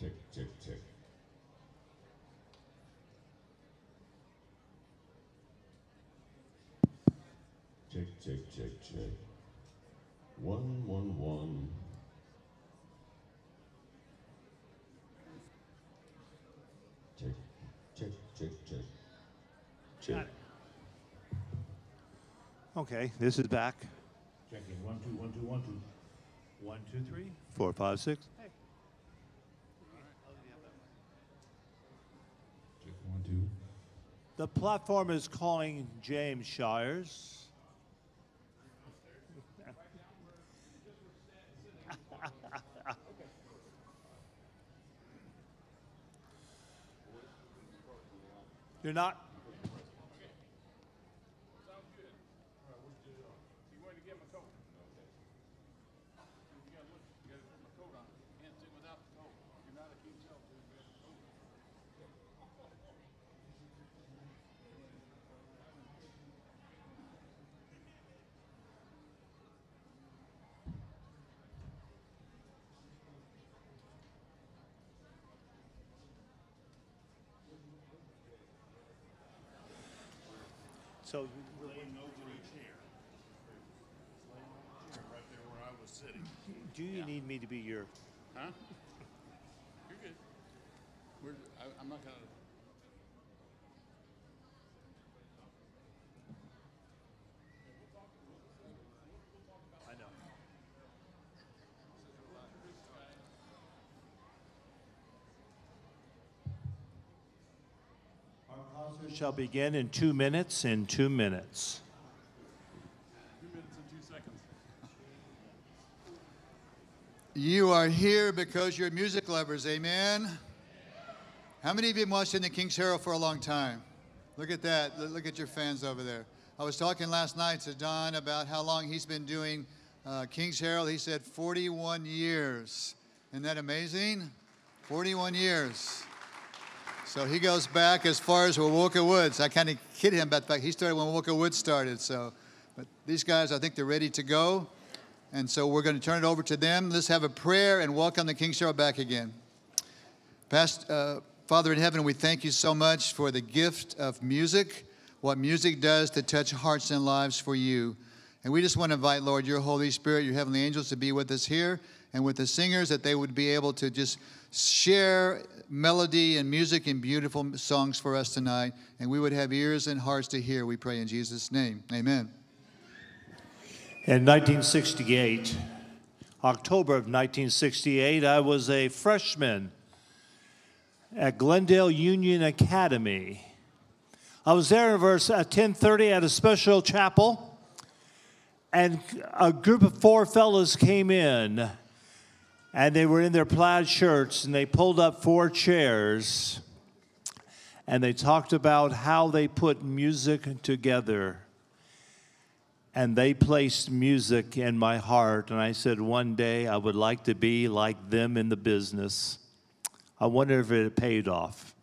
check, check. Check, check, check, check. One, one, one. Check, check, check, check. Check. Okay, this is back. Checking one, two, one, two, one, two. One, two, three, four, five, six. Check one, two. The platform is calling James Shires. You're not. So, Laying over a chair. Laying over a chair right there where I was sitting. do you need me to be your? Huh? You're good. We're, I, I'm not gonna. Shall begin in two minutes. In two minutes. Two minutes and two seconds. You are here because you're music lovers, amen? How many of you have been watching the King's Herald for a long time? Look at that. Look- Look at your fans over there. I was talking last night to Don about how long he's been doing uh, King's Herald. He said 41 years. Isn't that amazing? 41 years. So he goes back as far as Wewoka Woods. I kind of kid him about the fact he started when Wewoka Woods started. So, but these guys, I think they're ready to go. And so we're going to turn it over to them. Let's have a prayer and welcome the King Herald back again. Past, uh, Father in heaven, we thank you so much for the gift of music, what music does to touch hearts and lives for you. And we just want to invite, Lord, your Holy Spirit, your heavenly angels to be with us here and with the singers that they would be able to just share melody and music and beautiful songs for us tonight. And we would have ears and hearts to hear, we pray in Jesus' name. Amen. In 1968, October of 1968, I was a freshman at Glendale Union Academy. I was there at uh, 10:30 at a special chapel, and a group of four fellows came in, and they were in their plaid shirts, and they pulled up four chairs, and they talked about how they put music together and they placed music in my heart. And I said, one day I would like to be like them in the business. I wonder if it paid off.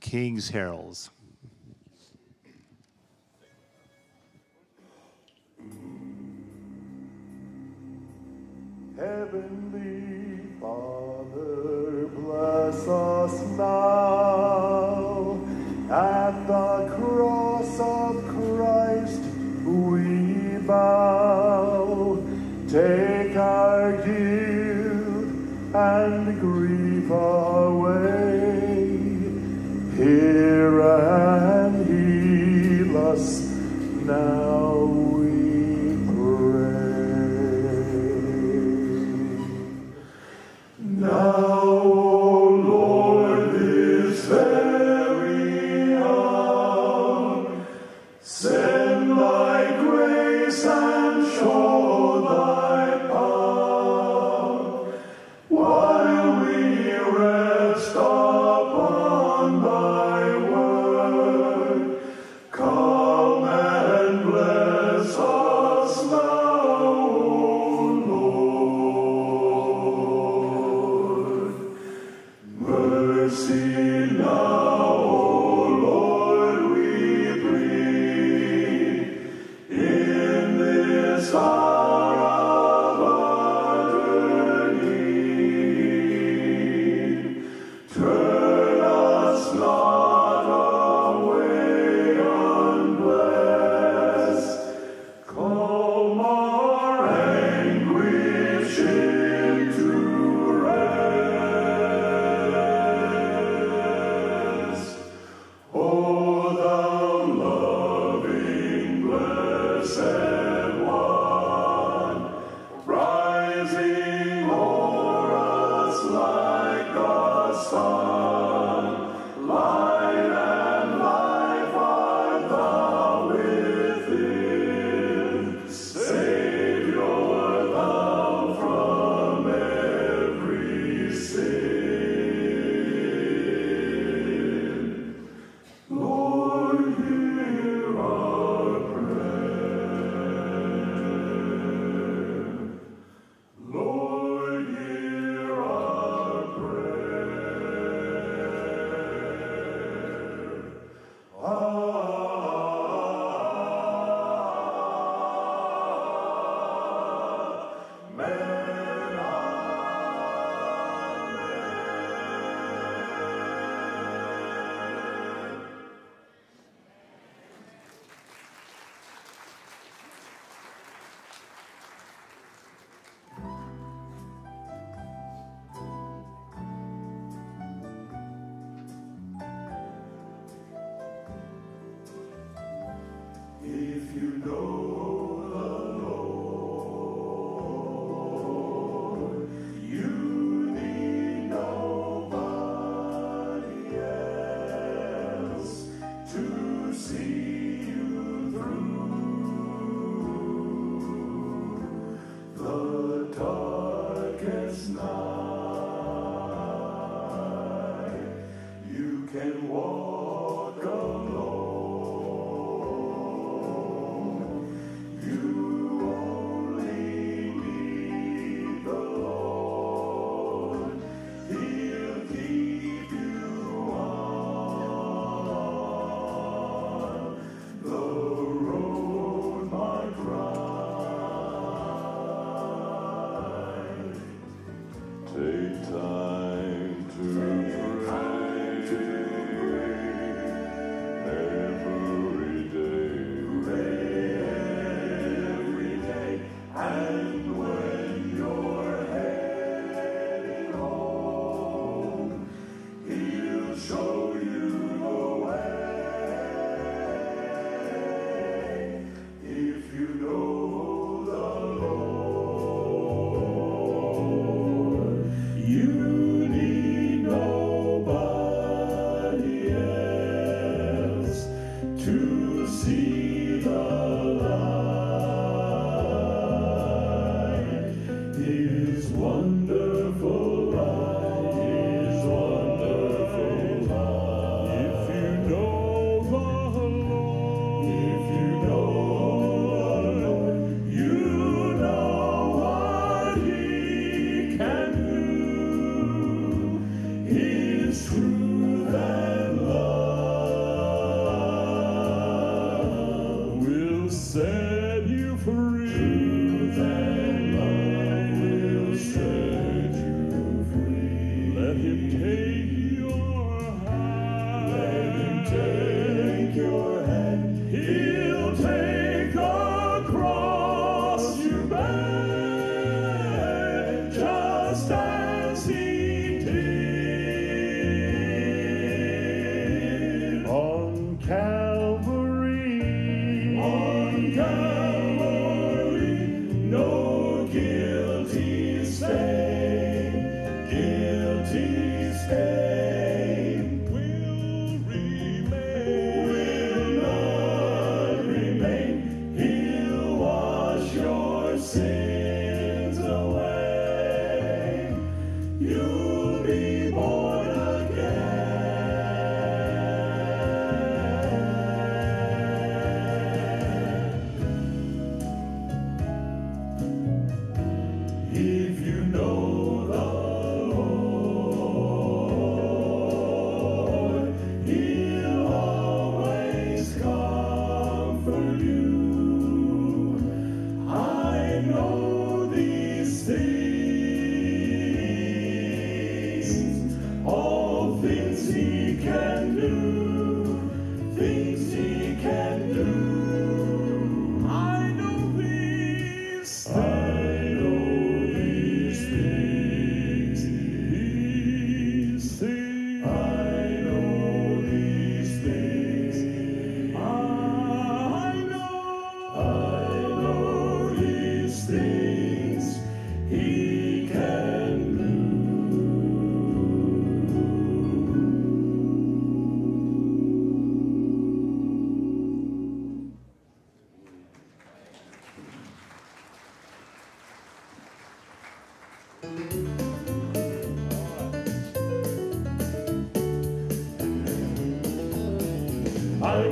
King's Heralds. Heavenly Father, bless us now. At the cross of Christ we bow. Take our guilt and grief away. Hear and heal us now Now,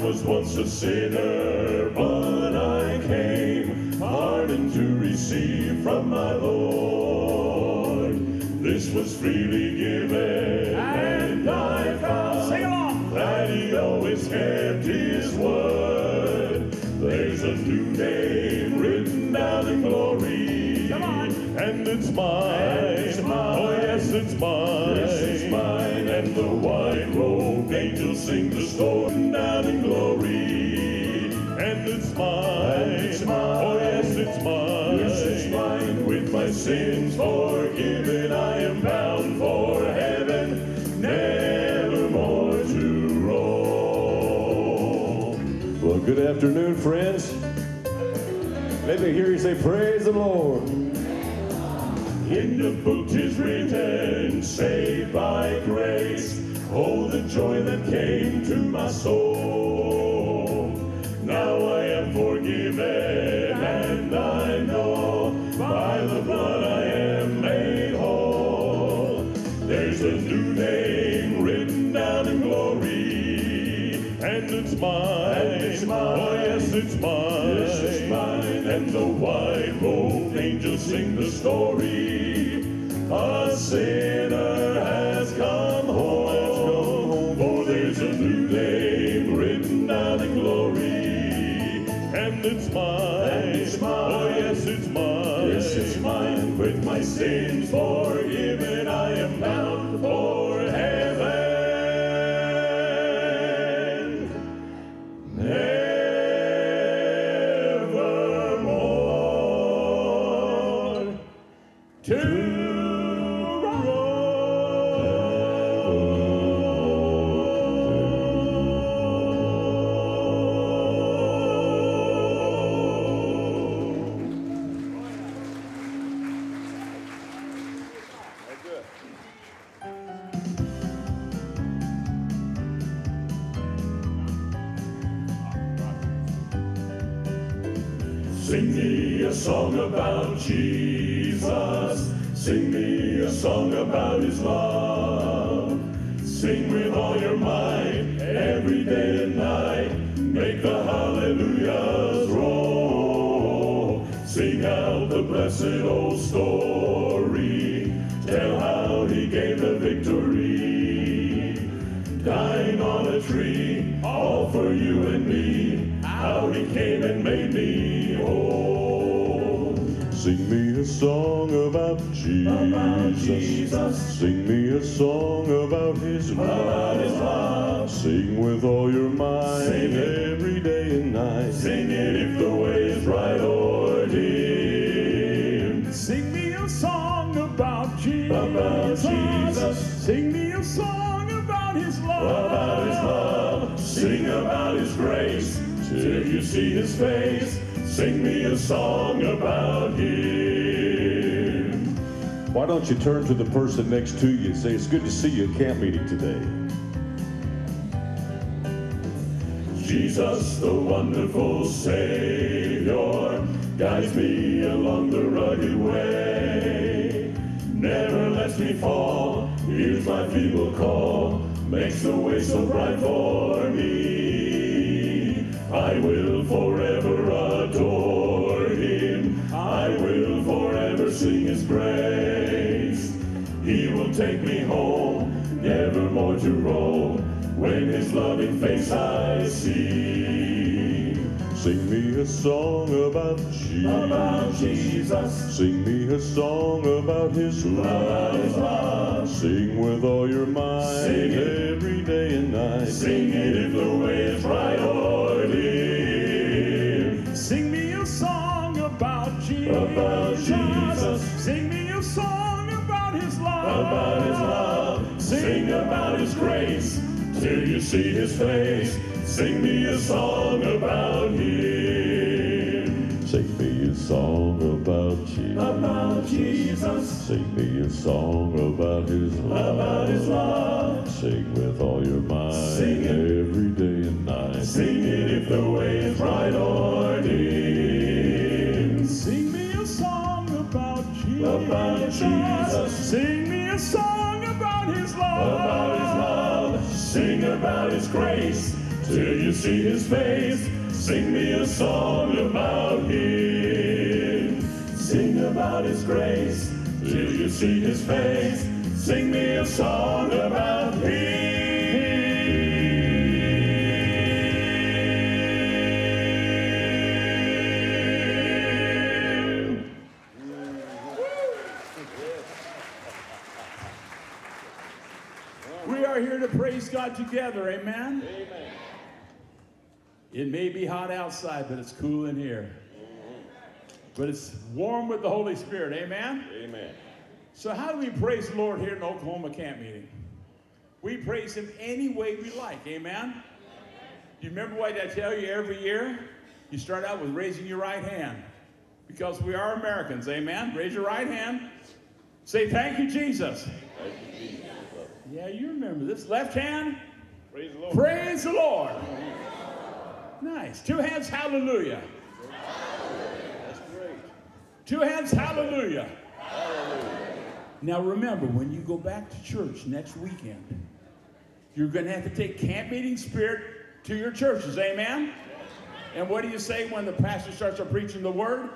was once a sinner, but I came pardon to receive from my Lord. This was freely given, and I found that He always kept His word. There's a new name written down in glory, and it's mine. It's mine. Oh yes, it's mine. Yes, it's mine. And the white robed angels sing the story down in forgiven, I am bound for heaven, nevermore to roam. Well, good afternoon, friends. Let me hear you say, Praise the Lord. In the book is written, saved by grace, oh, the joy that came to my soul. Now I am forgiven. Story. A song about Jesus. Sing me a song about his love. Sing with all your might, every day and night. Make the hallelujahs roll. Sing out the blessed old story. Sing me a song about Jesus. About Jesus. Sing me a song about his love. His love. Sing with all your might, Sing it. every day and night. Sing it if the way is right or dim. Sing me a song about Jesus. About Jesus. Sing me a song about his love. about his love. Sing about his grace till you see his face. Sing me a song about him. Why don't you turn to the person next to you and say, It's good to see you at camp meeting today? Jesus, the wonderful Savior, guides me along the rugged way. Never lets me fall, hears my feeble call, makes the way so bright for me. I will forever adore him, I will forever sing his praise. He will take me home, never more to roam, when his loving face I see. Sing me a song about Jesus. About Jesus. Sing me a song about his love. Love. Sing with all your might, Sing it. every day and night. Sing it if the way is right or About Jesus. Sing me a song about his love. About his love. Sing about his grace till you see his face. Sing me a song about him. Sing me a song about Jesus. About Jesus. Sing me a song about his love. About his love. Sing with all your might, Sing it. every day and night. Sing it if the way is right or About Jesus. Sing me a song about his love. about his love. Sing about his grace till you see his face. Sing me a song about him. Sing about his grace till you see his face. Sing me a song about him. God together. Amen. Amen. It may be hot outside, but it's cool in here. But it's warm with the Holy Spirit. Amen. Amen. So, how do we praise the Lord here in Oklahoma camp meeting? We praise Him any way we like. Amen. Do you remember what I tell you every year? You start out with raising your right hand. because we are Americans. Amen. Raise your right hand. Say, Thank you, Jesus. Yeah, you remember this. Left hand. Praise the Lord. Praise the Lord. Nice. Two hands, hallelujah. That's great. Two hands, hallelujah. Now remember, when you go back to church next weekend, you're going to have to take camp meeting spirit to your churches. Amen? And what do you say when the pastor starts preaching the word?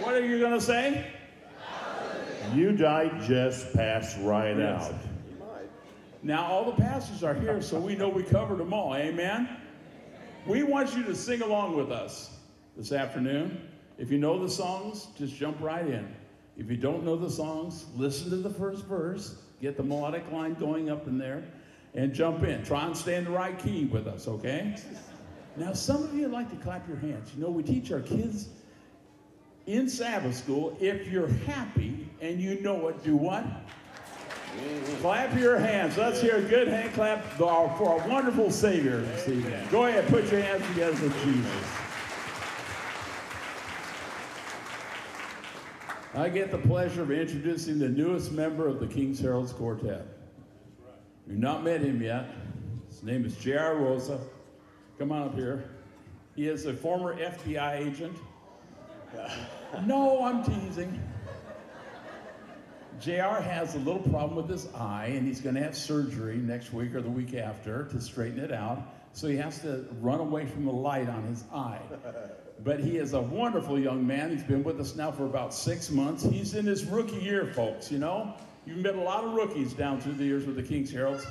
What are you going to say? You digest pass right Yes. out. Now, all the pastors are here, so we know we covered them all. Amen? We want you to sing along with us this afternoon. If you know the songs, just jump right in. If you don't know the songs, listen to the first verse, get the melodic line going up in there, and jump in. Try and stay in the right key with us, okay? Now, some of you like to clap your hands. You know, we teach our kids in Sabbath school if you're happy and you know it, do what? Clap your hands. Let's hear a good hand clap for our wonderful Savior this. Go ahead, put your hands together for Jesus. I get the pleasure of introducing the newest member of the King's Heralds Quartet. You've not met him yet. His name is J.R. Rosa. Come on up here. He is a former FBI agent. No, I'm teasing. JR has a little problem with his eye, and he's going to have surgery next week or the week after to straighten it out. So he has to run away from the light on his eye. But he is a wonderful young man. He's been with us now for about six months. He's in his rookie year, folks, you know? You've met a lot of rookies down through the years with the King's Heralds.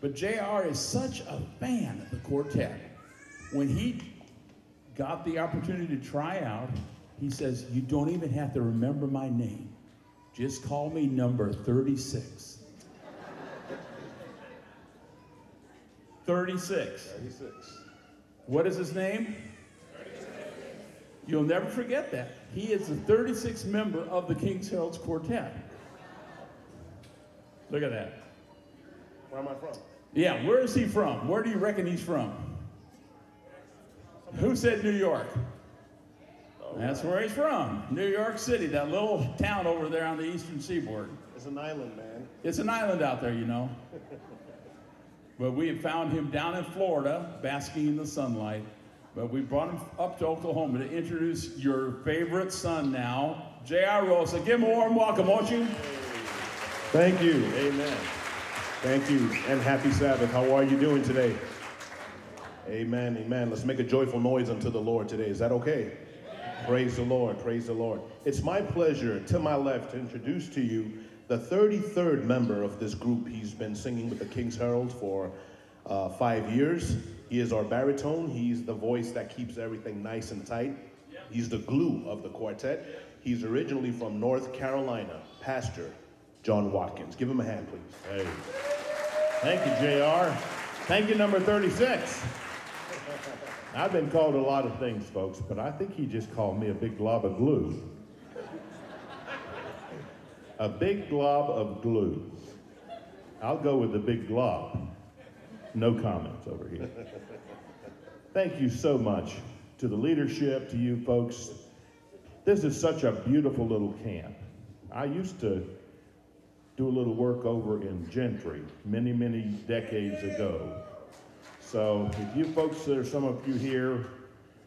But JR is such a fan of the quartet. When he got the opportunity to try out, he says, You don't even have to remember my name. Just call me number 36. 36. 36. What is his name? 36. You'll never forget that. He is the 36th member of the King's Heralds Quartet. Look at that. Where am I from? Yeah, where is he from? Where do you reckon he's from? Who said New York? That's where he's from. New York City, that little town over there on the eastern seaboard. It's an island, man. It's an island out there, you know. But we have found him down in Florida, basking in the sunlight. But we brought him up to Oklahoma to introduce your favorite son now, J.R. Rosa. Give him a warm welcome, won't you? Thank you. Amen. Thank you. And happy Sabbath. How are you doing today? Amen. Amen. Let's make a joyful noise unto the Lord today. Is that okay? Praise the Lord. Praise the Lord. It's my pleasure to my left to introduce to you the 33rd member of this group. He's been singing with the King's Herald for uh, five years. He is our baritone. He's the voice that keeps everything nice and tight. He's the glue of the quartet. He's originally from North Carolina. Pastor John Watkins. Give him a hand, please. Hey. Thank you, JR. Thank you, number 36. I've been called a lot of things, folks, but I think he just called me a big glob of glue. a big glob of glue. I'll go with the big glob. No comments over here. Thank you so much to the leadership, to you folks. This is such a beautiful little camp. I used to do a little work over in Gentry many, many decades ago. So if you folks, there's some of you here,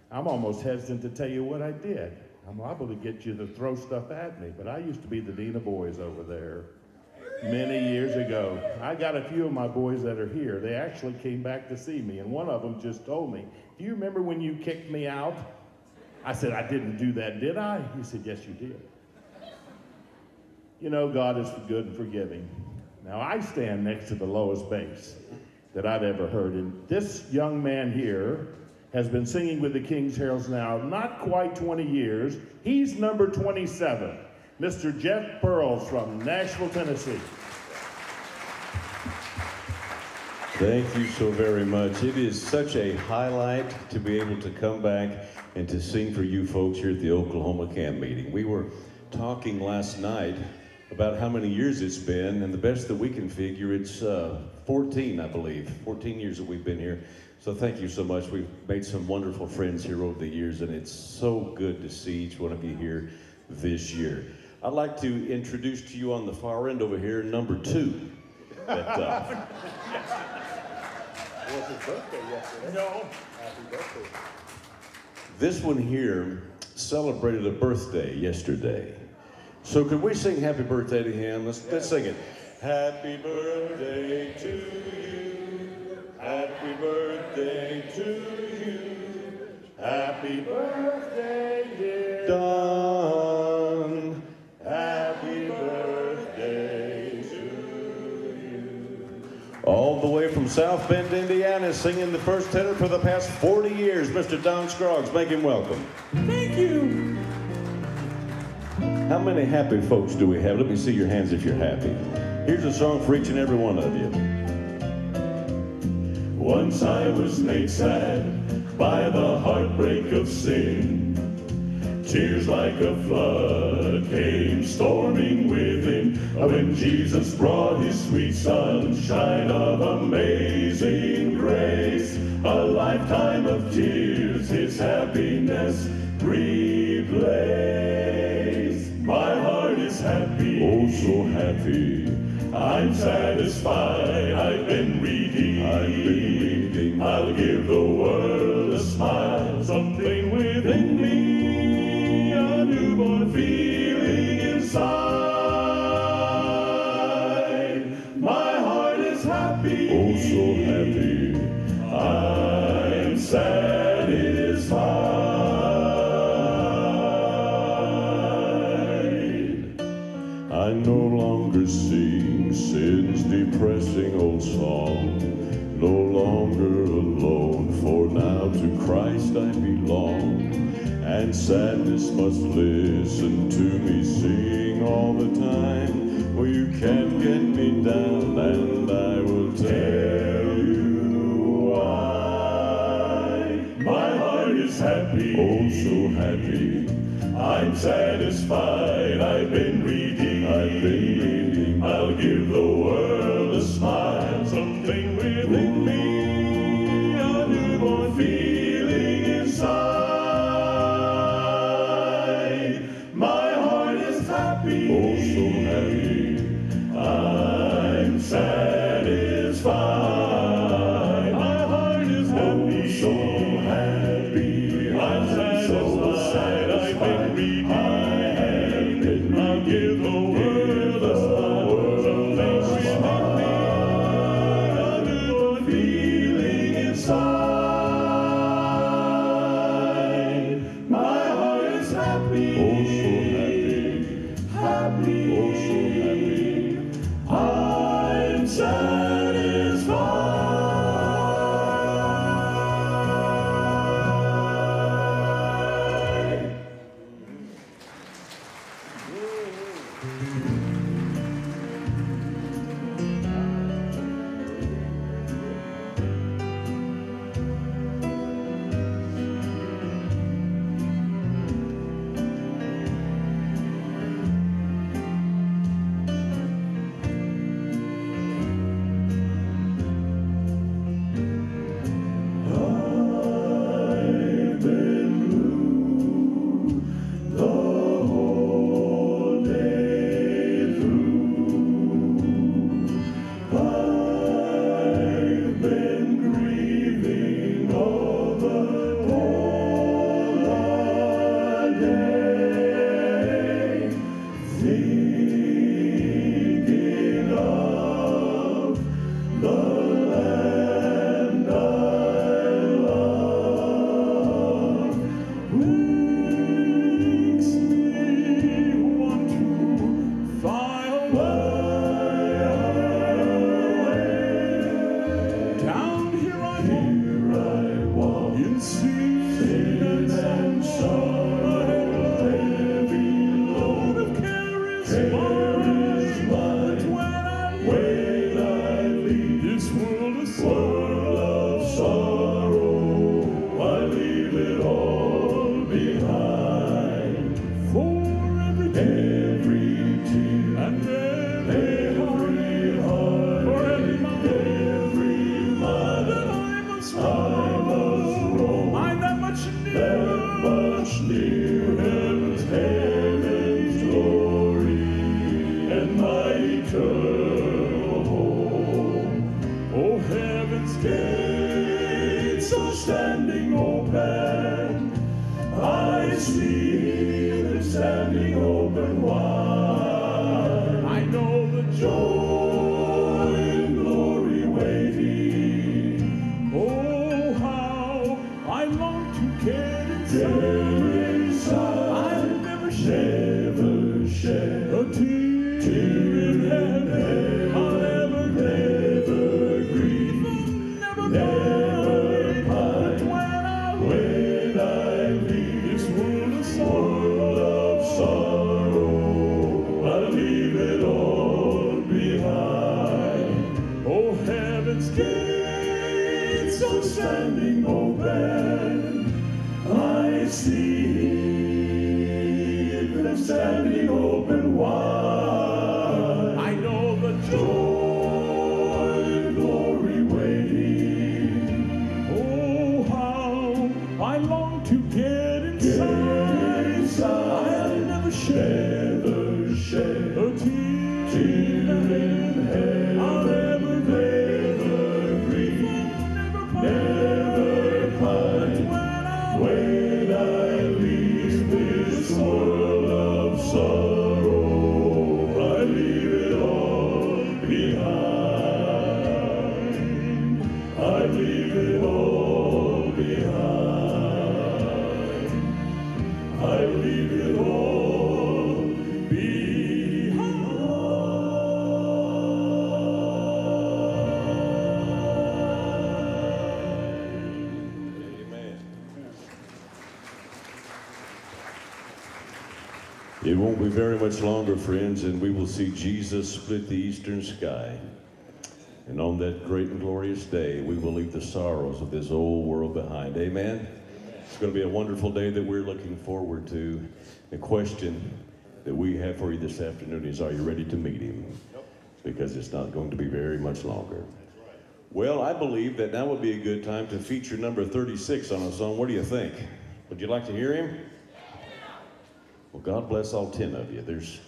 I'm almost hesitant to tell you what I did. I'm liable to get you to throw stuff at me, but I used to be the dean of boys over there many years ago. I got a few of my boys that are here. They actually came back to see me, and one of them just told me, Do you remember when you kicked me out? I said, I didn't do that, did I? He said, Yes, you did. You know, God is good and forgiving. Now, I stand next to the lowest bass that I've ever heard. And this young man here has been singing with the King's Heralds now not quite 20 years. He's number 27, Mr. Jeff Burrows from Nashville, Tennessee. Thank you so very much. It is such a highlight to be able to come back and to sing for you folks here at the Oklahoma camp meeting. We were talking last night about how many years it's been, and the best that we can figure, it's uh, 14, I believe. 14 years that we've been here. So thank you so much. We've made some wonderful friends here over the years, and it's so good to see each one of you here this year. I'd like to introduce to you on the far end over here, number two. That, uh, No. this one here celebrated a birthday yesterday. So could we sing happy birthday to him? Let's, let's sing it. Happy birthday to you. Happy birthday to you. Happy birthday, dear Don. Happy birthday to you. All the way from South Bend, Indiana, singing the first tenor for the past 40 years, Mr. Don Scroggs. Make him welcome. Thank you. How many happy folks do we have? Let me see your hands if you're happy. Here's a song for each and every one of you. Once I was made sad by the heartbreak of sin. Tears like a flood came storming within when Jesus brought his sweet sunshine of amazing grace. A lifetime of tears, his happiness replaced. Oh so happy. I'm satisfied, I've been redeemed. I've been redeemed. I'll give the sadness must listen to me sing all the time. Well, you can't get me down, and I will tell you why. My heart is happy, oh so happy. I'm satisfied, standing open. I see them standing open wide. I know the Joy friends, and we will see Jesus split the eastern sky. And on that great and glorious day, we will leave the sorrows of this old world behind. Amen? It's going to be a wonderful day that we're looking forward to. The question that we have for you this afternoon is Are you ready to meet Him? Because it's not going to be very much longer. Well, I believe that now would be a good time to feature number 36 on a song. What do you think? Would you like to hear him? Well, God bless all 10 of you. There's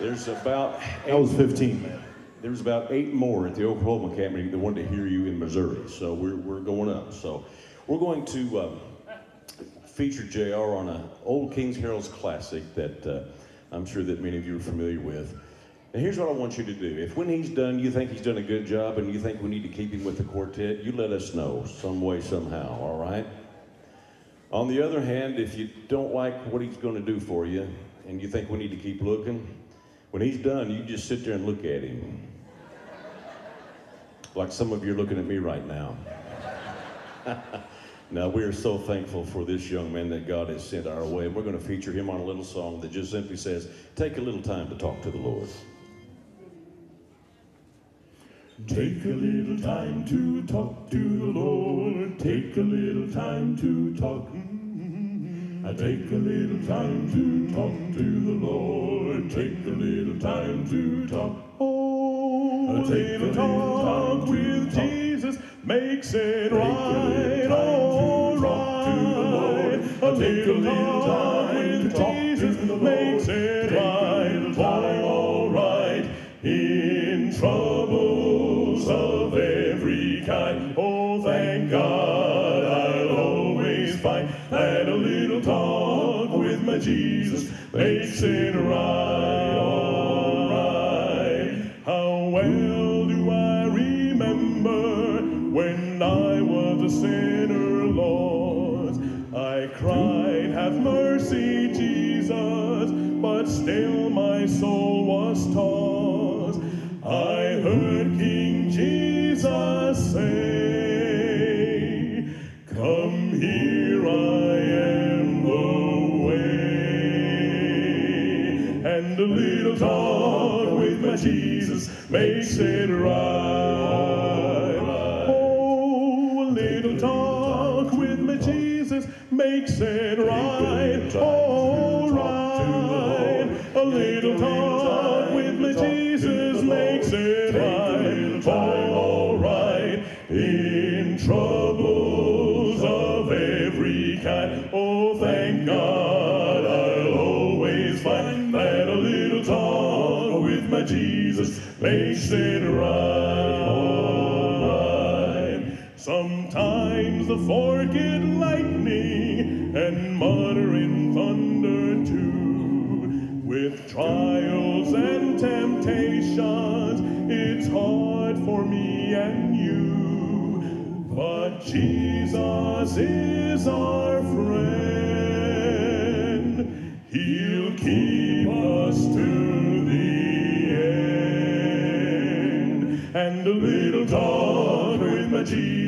there's about That was 15, man. there's about eight more at the Oklahoma camp meeting that wanted to hear you in Missouri. So we're, we're going up. So we're going to um, feature JR on an old King's Herald's classic that uh, I'm sure that many of you are familiar with. And here's what I want you to do. If when he's done, you think he's done a good job and you think we need to keep him with the quartet, you let us know some way, somehow, all right? On the other hand, if you don't like what he's going to do for you and you think we need to keep looking, when he's done, you just sit there and look at him. Like some of you are looking at me right now. now, we are so thankful for this young man that God has sent our way. And we're going to feature him on a little song that just simply says, Take a little time to talk to the Lord. Take a little time to talk to the Lord. Take a little time to talk. I take a little time to talk to the Lord. Take a little time to talk. Oh, a a little talk with Jesus makes it right. All right. A little time to Jesus Jesus makes right. All right. How well do I remember when I was a sinner, Lord? I cried, Have mercy,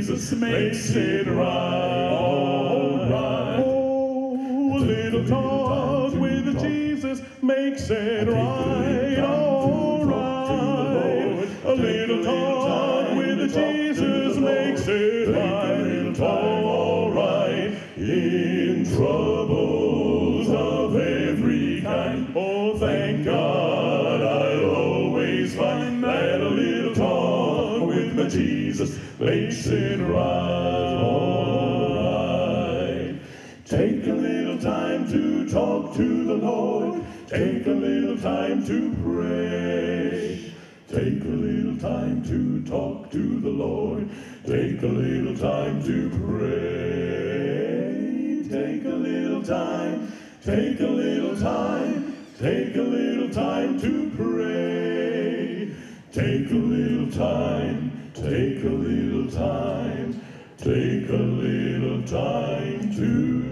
Jesus makes it right. Take a little time to pray. Take a little time to talk to the Lord. Take a little time to pray. Take a little time. Take a little time. Take a little time to pray. Take a little time. Take a little time. Take a little time to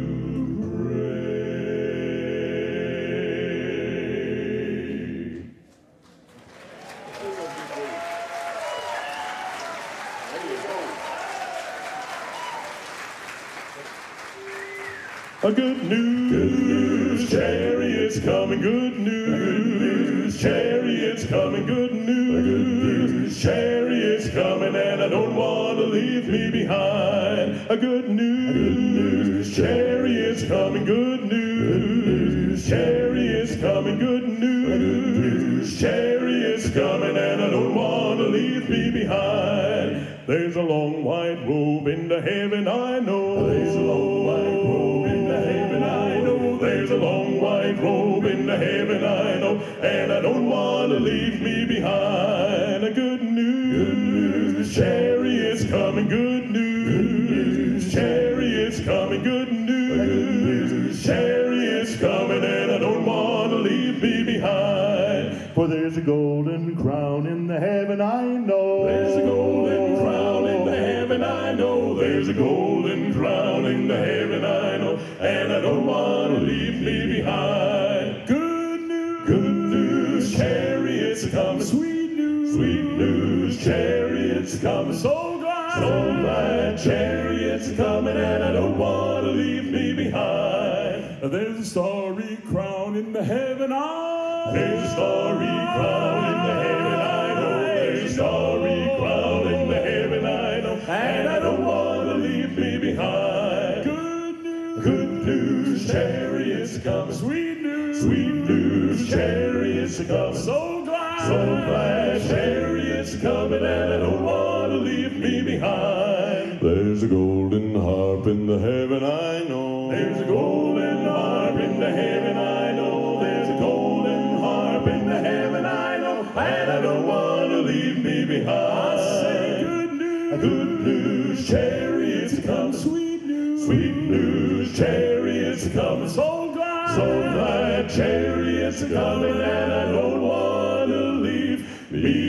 A good news, good news, chariots coming, good news, chariots coming, good news, chariots coming, and I don't want to leave me behind. A good news, chariots coming, good news, chariots coming, good news, chariots coming, and I don't want to leave me behind. There's a long white robe in the heaven, I know. There's a long There's a long white robe in the heaven, I know. And I don't want to leave me behind. A good news, chariots coming, good news, chariots coming, good news, chariots coming, and I don't want to leave me behind. For there's a golden crown in the heaven, I know. There's a golden crown in the heaven, I know. There's a golden crown in the heaven, I know. And I don't want to leave me behind. Good news, good news, chariots come. Sweet news, sweet news, chariots come. So glad, so glad, chariots coming, and I don't want to leave me behind. There's a starry crown in the heaven, I There's a starry crown in the heaven, news, chariots come. Sweet news, sweet news, chariots come. So glad, so glad, chariots coming, and I don't want to leave me behind. There's a golden harp in the heaven, I know. There's a golden harp in the heaven, I know. There's a golden harp in the heaven, I know. And I don't want to leave me behind. I say good news, good news, chariots come. Sweet news, sweet news, chariots come. So glad, so glad, chariots coming, and I don't want to leave. Me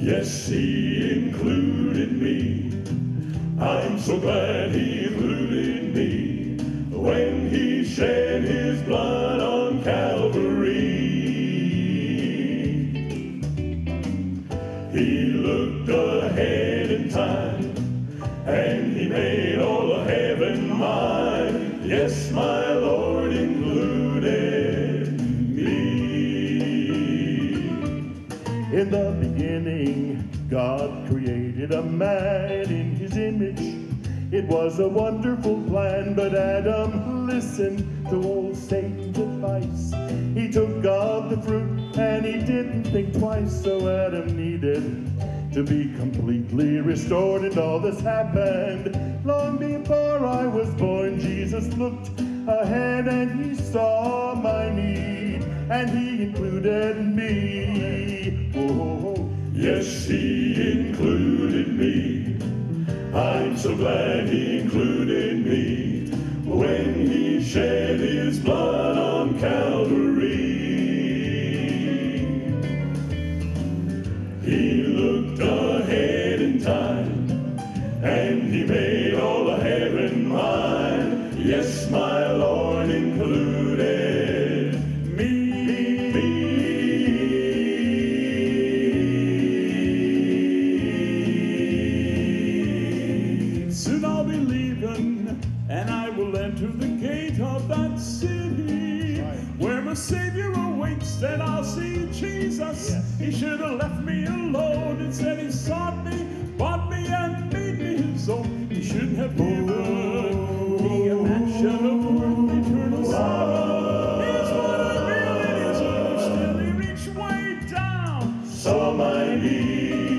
Yes, he included me. I'm so glad he included me when he shed his blood was a wonderful plan, but Adam listened to old Satan's advice. He took of the fruit and he didn't think twice, so Adam needed to be completely restored. And all this happened long before I was born. Jesus looked ahead and he saw my need, and he included me. Oh, oh, oh. Yes, he so glad he Saw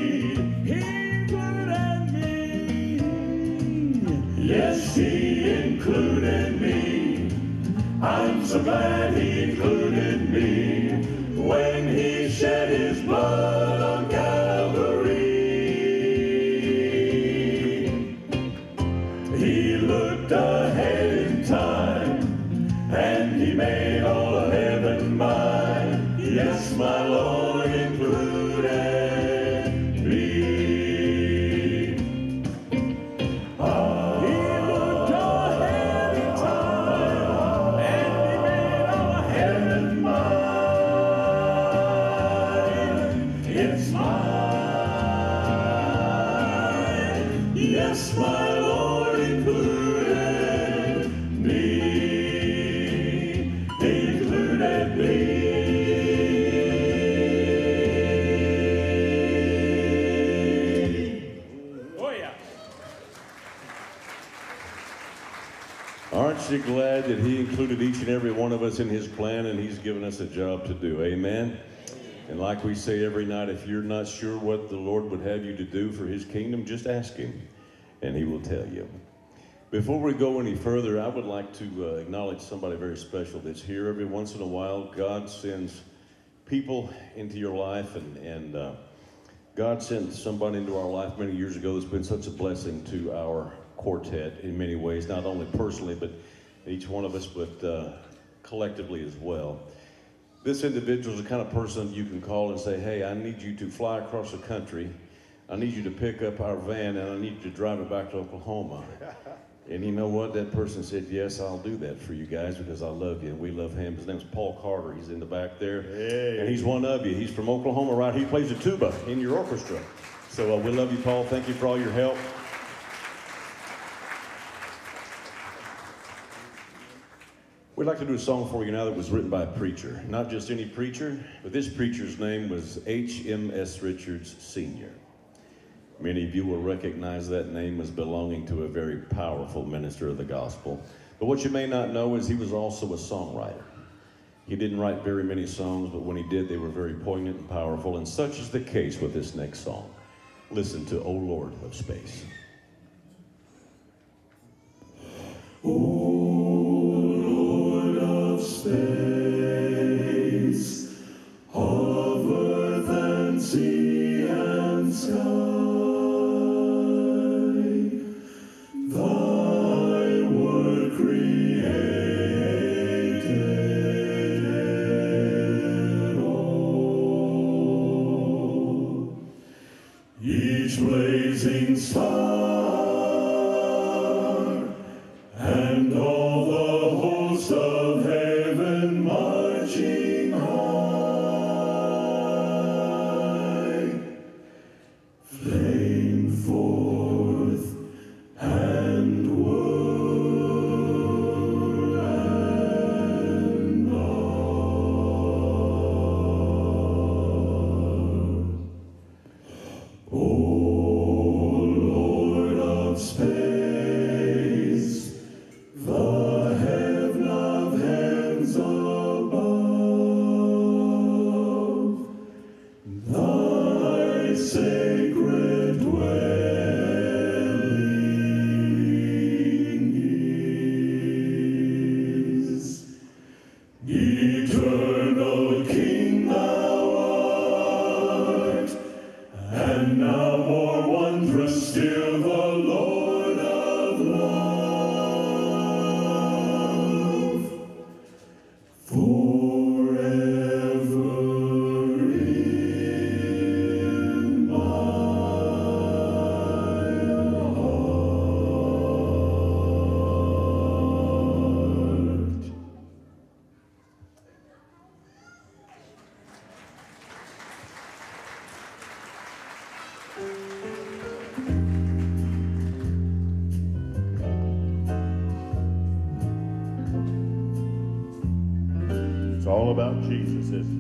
a job to do? Amen? And like we say every night, if you're not sure what the Lord would have you to do for His kingdom, just ask Him and He will tell you. Before we go any further, I would like to uh, acknowledge somebody very special that's here every once in a while. God sends people into your life, and, and uh, God sent somebody into our life many years ago that's been such a blessing to our quartet in many ways, not only personally, but each one of us, but uh, collectively as well. This individual is the kind of person you can call and say, Hey, I need you to fly across the country. I need you to pick up our van and I need you to drive it back to Oklahoma. And you know what? That person said, Yes, I'll do that for you guys because I love you and we love him. His name's Paul Carter. He's in the back there. And he's one of you. He's from Oklahoma, right? He plays the tuba in your orchestra. So uh, we love you, Paul. Thank you for all your help. We'd like to do a song for you now that was written by a preacher. Not just any preacher, but this preacher's name was H.M.S. Richards Sr. Many of you will recognize that name as belonging to a very powerful minister of the gospel. But what you may not know is he was also a songwriter. He didn't write very many songs, but when he did, they were very poignant and powerful, and such is the case with this next song. Listen to O Lord of Space. Lord now Jesus, isn't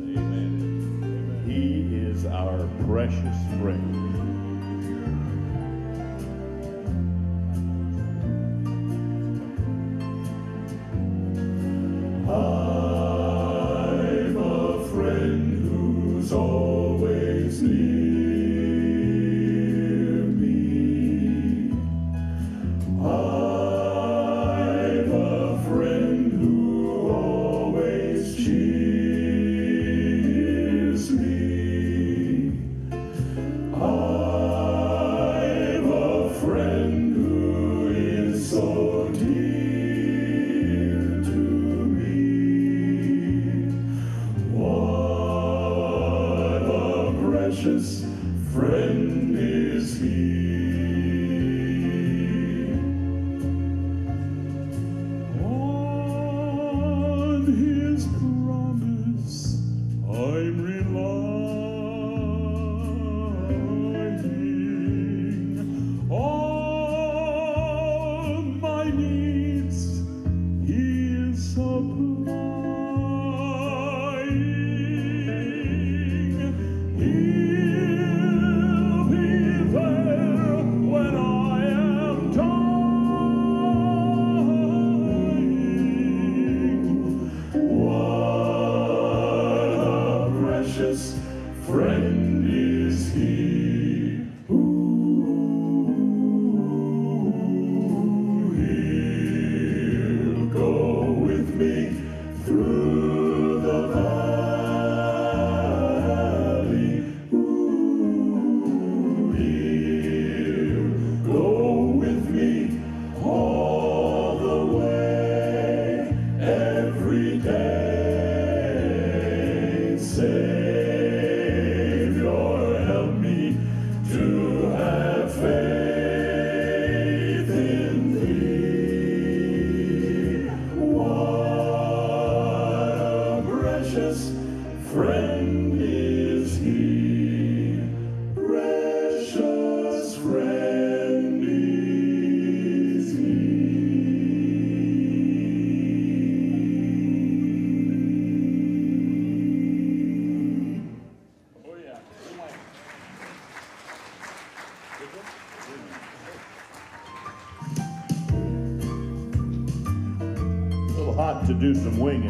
to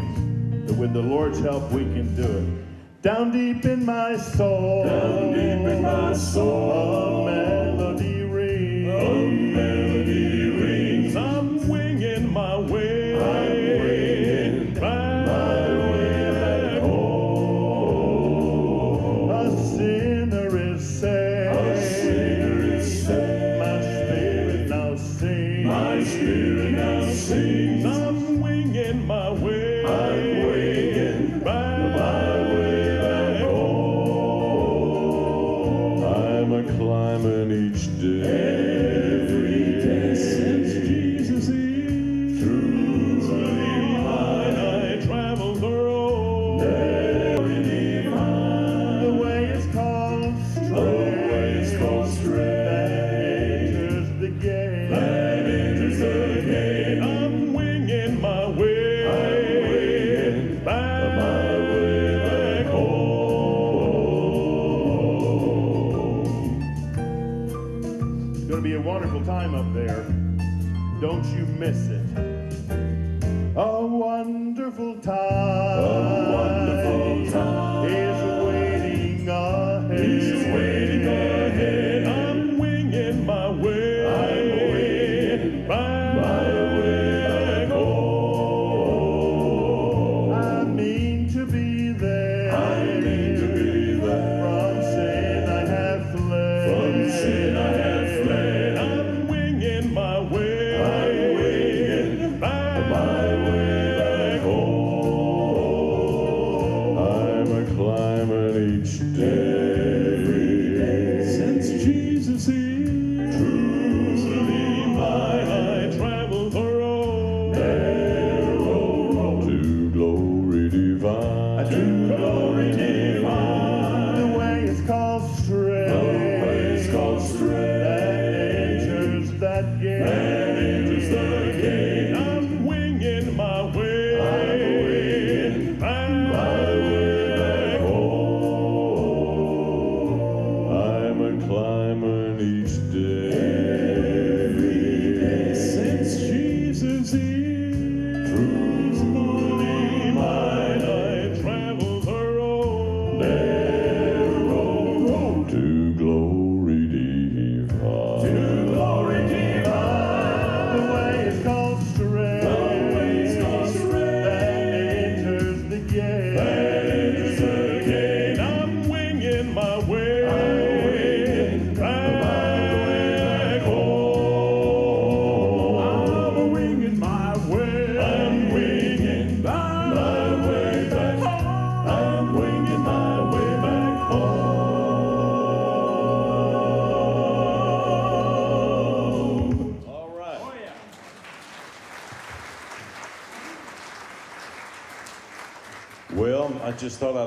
a climbing each day.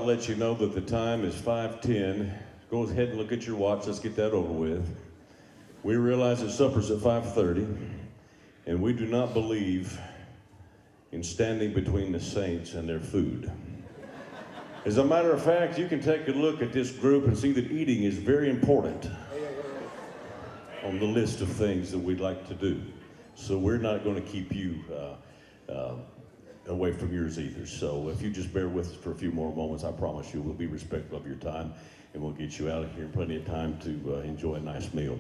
Just let you know that the time is 5:10. Go ahead and look at your watch. Let's get that over with. We realize that supper's at 5:30, and we do not believe in standing between the saints and their food. As a matter of fact, you can take a look at this group and see that eating is very important on the list of things that we'd like to do. So we're not going to keep you uh, uh, away from yours either. So if you just bear with us for a few more moments, I promise you we'll be respectful of your time and we'll get you out of here in plenty of time to uh, enjoy a nice meal.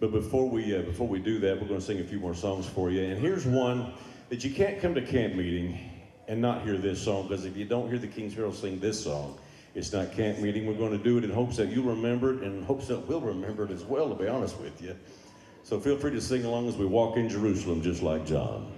But before we uh, before we do that, we're going to sing a few more songs for you. And here's one that you can't come to camp meeting and not hear this song because if you don't hear the King's Herald sing this song, it's not camp meeting. We're going to do it in hopes that you'll remember it and hopes that we'll remember it as well. To be honest with you, so feel free to sing along as we walk in Jerusalem, just like John.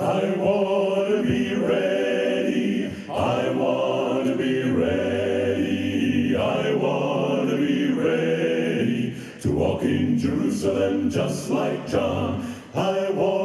I want to be ready. I want to be ready. I want to be ready to walk in Jerusalem just like John. I want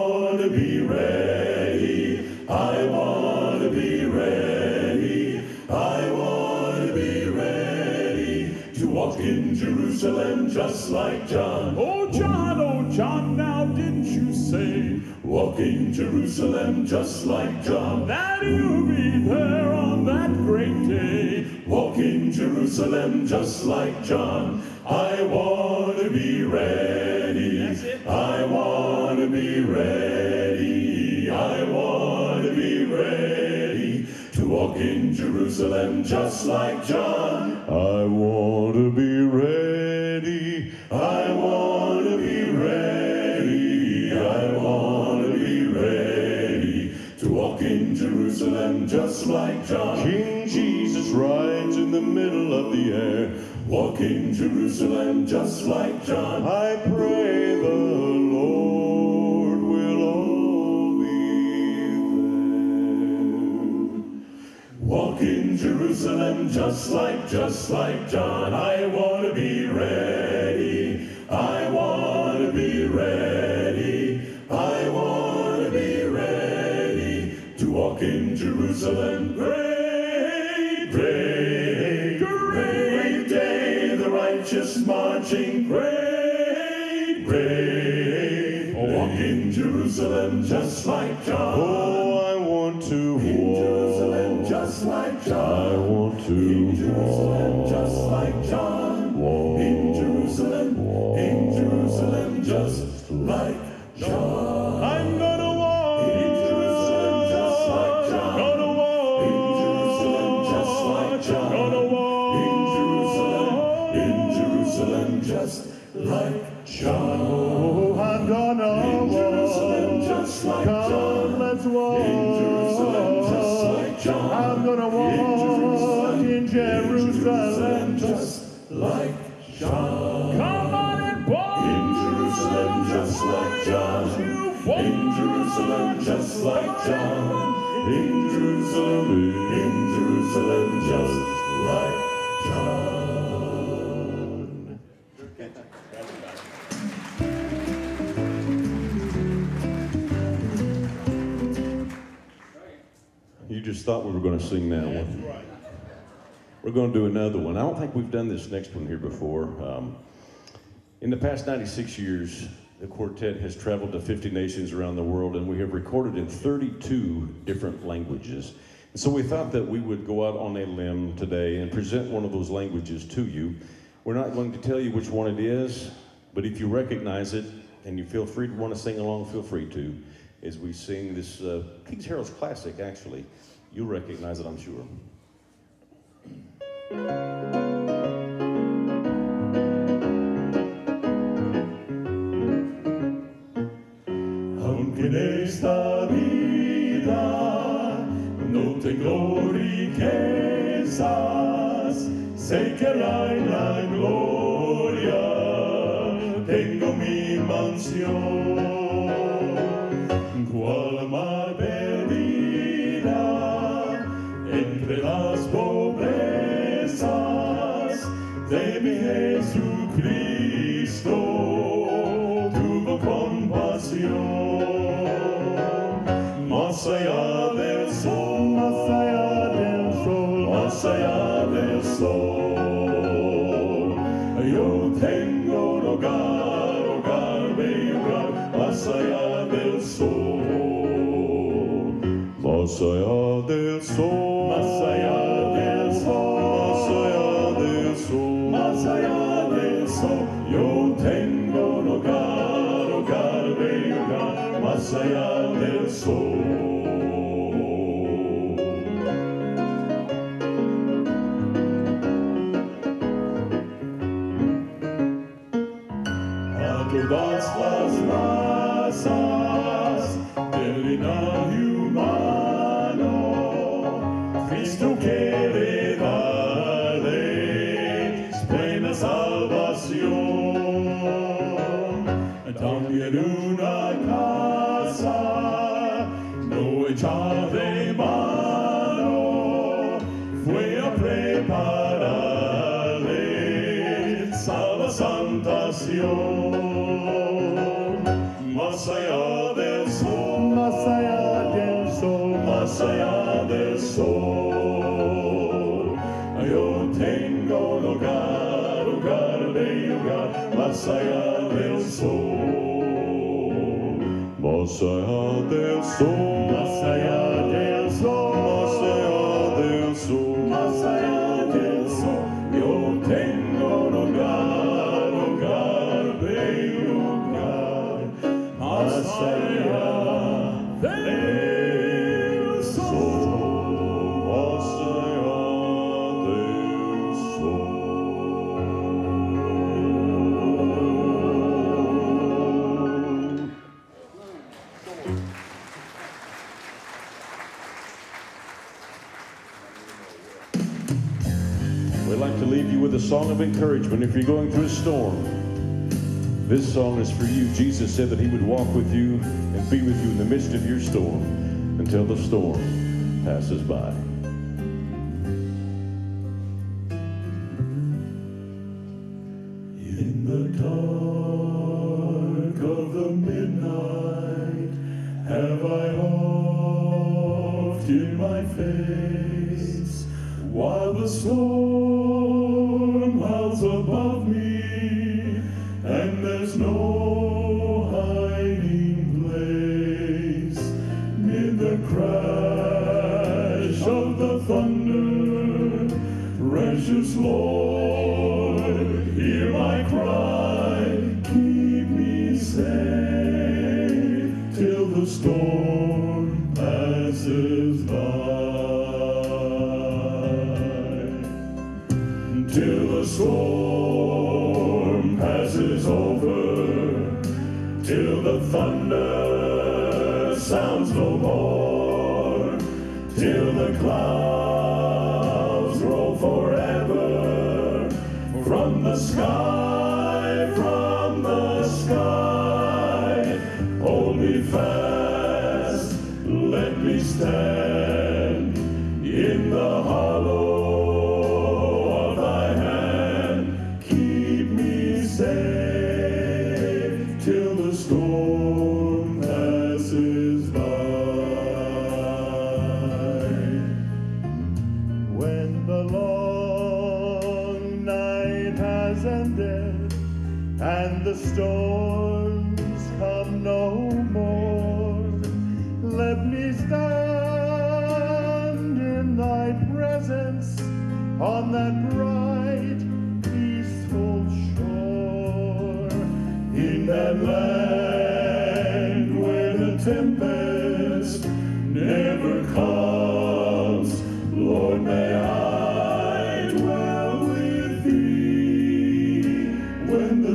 walk in Jerusalem just like John. Oh, John, oh, John, now didn't you say Walk in Jerusalem just like John. that you'll be there on that great day? Walk in Jerusalem just like John. I want to be ready. I want to be ready. I want to be ready to walk in Jerusalem just like John. I want to be ready. I want to be ready. I want to be ready to walk in Jerusalem just like John. King Jesus rides in the middle of the air. Walk in Jerusalem just like John. I pray Jerusalem just like, just like John. I want to be ready. I want to be ready. I want to be ready to walk in Jerusalem. Like John. Come on and walk. In Jerusalem, just like John. In Jerusalem, just like John. In Jerusalem, in Jerusalem, just like John. You just thought we were going to sing that one. We're going to do another one. I don't think we've done this next one here before. Um, in the past 96 years, the quartet has traveled to 50 nations around the world, and we have recorded in 32 different languages. And so we thought that we would go out on a limb today and present one of those languages to you. We're not going to tell you which one it is, but if you recognize it and you feel free to want to sing along, feel free to. As we sing this uh, King's Herald's classic, actually, you'll recognize it, I'm sure. Aunque en esta vida no tengo riquezas, sé que la más del sol. Yo tengo un hogar, hogar, bello hogar, más allá del sol. Más allá del sol, más allá del sol, más allá del sol, más allá del sol. Yo tengo un hogar, hogar, bello hogar, más allá del sol. Más allá of encouragement if you're going through a storm. This song is for you. Jesus said that he would walk with you and be with you in the midst of your storm until the storm passes by. In the dark of the midnight have I oft in my face while the storm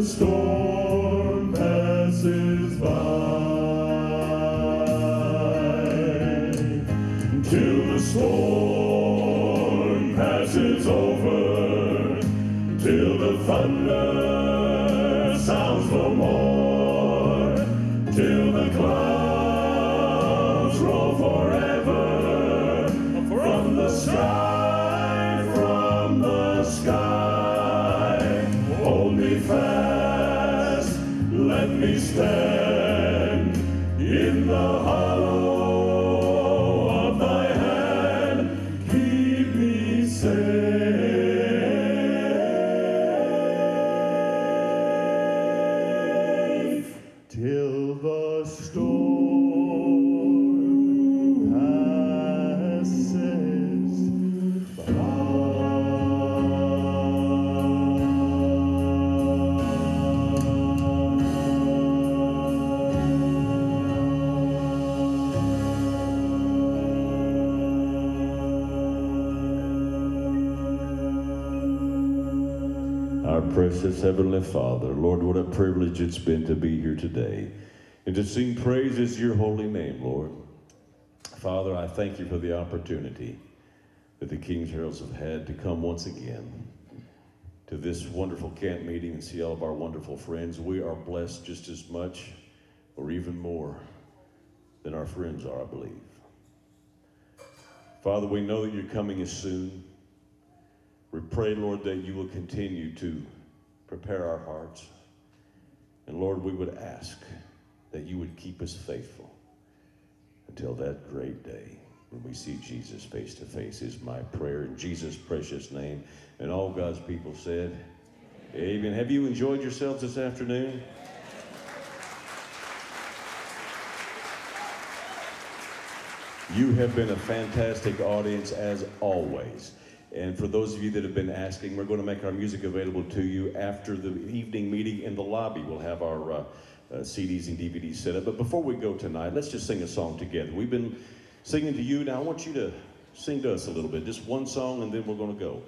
storm passes by. Till the storm privilege it's been to be here today and to sing praises your holy name, Lord. Father, I thank you for the opportunity that the King's Heralds have had to come once again to this wonderful camp meeting and see all of our wonderful friends. We are blessed just as much or even more than our friends are, I believe. Father, we know that your coming is soon. We pray, Lord, that you will continue to prepare our hearts. And Lord, we would ask that you would keep us faithful until that great day when we see Jesus face to face, is my prayer in Jesus' precious name. And all God's people said, Amen. Have you enjoyed yourselves this afternoon? You have been a fantastic audience as always. And for those of you that have been asking, we're going to make our music available to you after the evening meeting in the lobby. We'll have our uh, uh, CDs and DVDs set up. But before we go tonight, let's just sing a song together. We've been singing to you. Now I want you to sing to us a little bit. Just one song, and then we're going to go.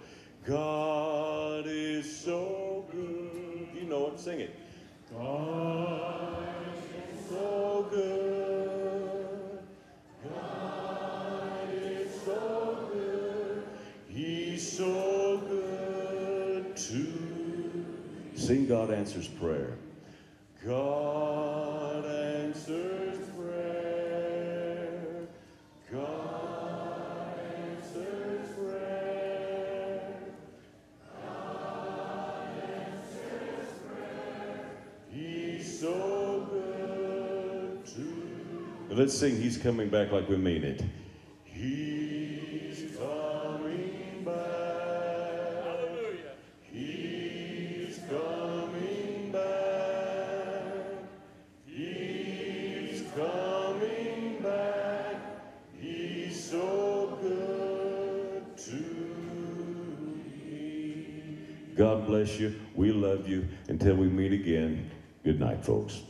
God is so good. You know it. Sing it. God is so good. so good to sing God answers prayer. God answers prayer. God answers prayer. He's so good to. Let's sing He's coming back like we mean it. He love you. Until we meet again, good night, folks.